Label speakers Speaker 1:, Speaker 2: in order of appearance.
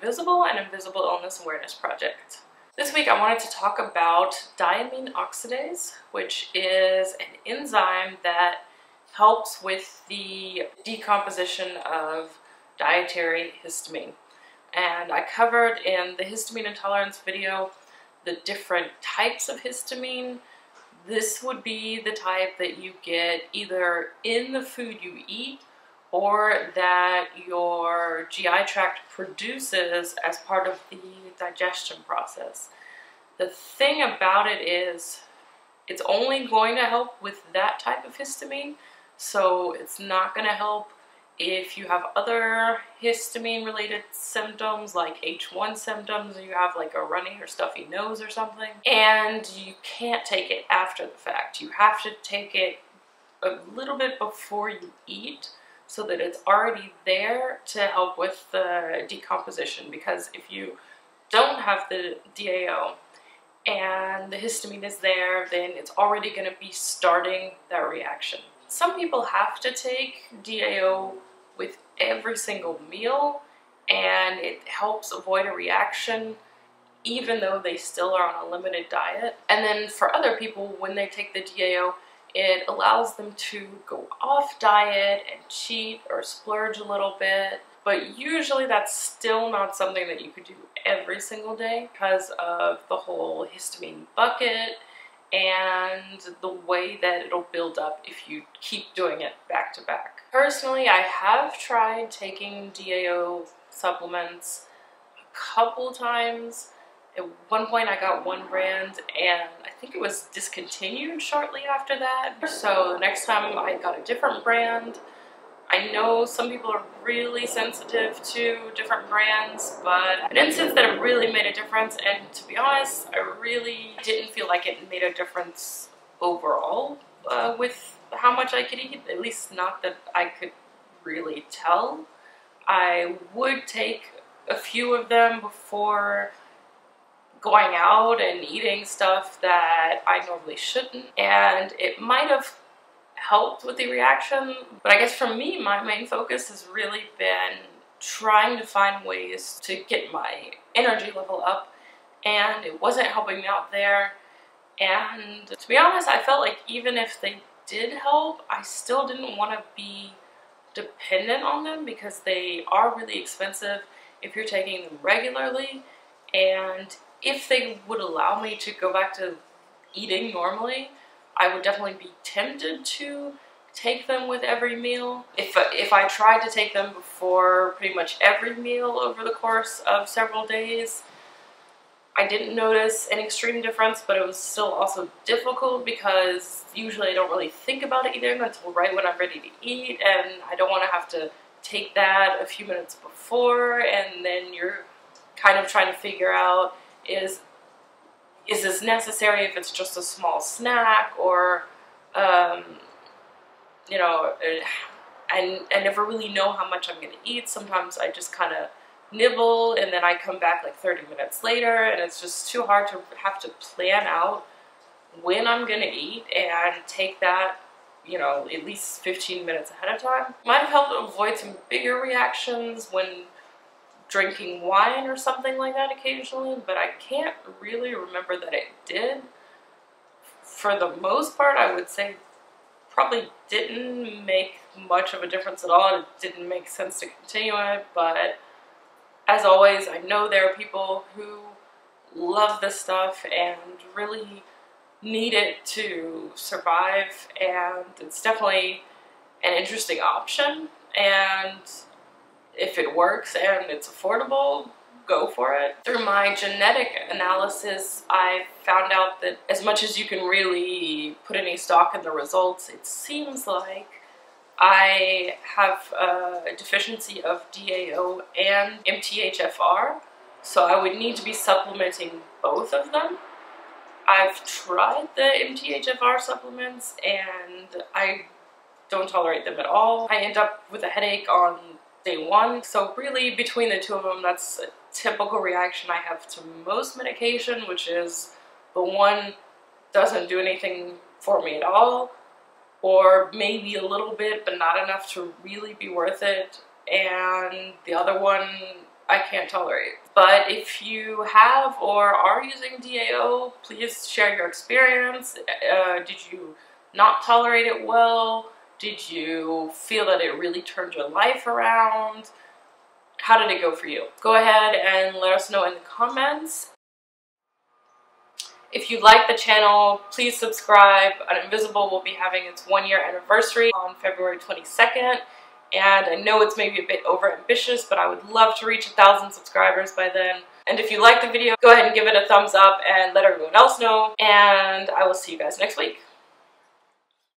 Speaker 1: Visible and Invisible Illness Awareness Project. This week I wanted to talk about diamine oxidase, which is an enzyme that helps with the decomposition of dietary histamine. And I covered in the histamine intolerance video the different types of histamine. This would be the type that you get either in the food you eat or that your GI tract produces as part of the digestion process. The thing about it is it's only going to help with that type of histamine, so it's not going to help if you have other histamine related symptoms like H1 symptoms, you have like a runny or stuffy nose or something, and you can't take it after the fact. You have to take it a little bit before you eat so that it's already there to help with the decomposition because if you don't have the DAO and the histamine is there, then it's already going to be starting that reaction. Some people have to take DAO with every single meal and it helps avoid a reaction even though they still are on a limited diet. And then for other people, when they take the DAO, it allows them to go off diet and cheat or splurge a little bit. But usually that's still not something that you could do every single day because of the whole histamine bucket and the way that it'll build up if you keep doing it back to back. Personally, I have tried taking DAO supplements a couple times at one point I got one brand and I think it was discontinued shortly after that. So the next time I got a different brand. I know some people are really sensitive to different brands, but an didn't that it really made a difference. And to be honest, I really didn't feel like it made a difference overall uh, with how much I could eat, at least not that I could really tell. I would take a few of them before going out and eating stuff that I normally shouldn't. And it might have helped with the reaction, but I guess for me, my main focus has really been trying to find ways to get my energy level up, and it wasn't helping me out there. And to be honest, I felt like even if they did help, I still didn't want to be dependent on them because they are really expensive if you're taking them regularly and if they would allow me to go back to eating normally, I would definitely be tempted to take them with every meal. If, if I tried to take them before pretty much every meal over the course of several days, I didn't notice an extreme difference, but it was still also difficult because usually I don't really think about eating until right when I'm ready to eat, and I don't want to have to take that a few minutes before, and then you're kind of trying to figure out is is this necessary if it's just a small snack or um, you know and I never really know how much I'm to eat. Sometimes I just kind of nibble and then I come back like 30 minutes later and it's just too hard to have to plan out when I'm to eat and take that you know, at least 15 minutes ahead of time. Might have helped avoid some bigger reactions when drinking wine or something like that occasionally, but I can't really remember that it did. For the most part, I would say probably didn't make much of a difference at all. And it didn't make sense to continue it, but as always, I know there are people who love this stuff and really need it to survive, and it's definitely an interesting option. And if it works and it's affordable, go for it. Through my genetic analysis, I found out that as much as you can really put any stock in the results, it seems like I have a deficiency of DAO and MTHFR, so I would need to be supplementing both of them. I've tried the MTHFR supplements and I don't tolerate them at all. I end up with a headache on one. So really between the two of them, that's a typical reaction I have to most medication, which is the one doesn't do anything for me at all, or maybe a little bit, but not enough to really be worth it. And the other one I can't tolerate. But if you have or are using DAO, please share your experience. Uh, did you not tolerate it well? Did you feel that it really turned your life around? How did it go for you? Go ahead and let us know in the comments. If you like the channel, please subscribe. Uninvisible will be having its one year anniversary on February 22nd. And I know it's maybe a bit over ambitious, but I would love to reach a thousand subscribers by then. And if you like the video, go ahead and give it a thumbs up and let everyone else know. And I will see you guys next week.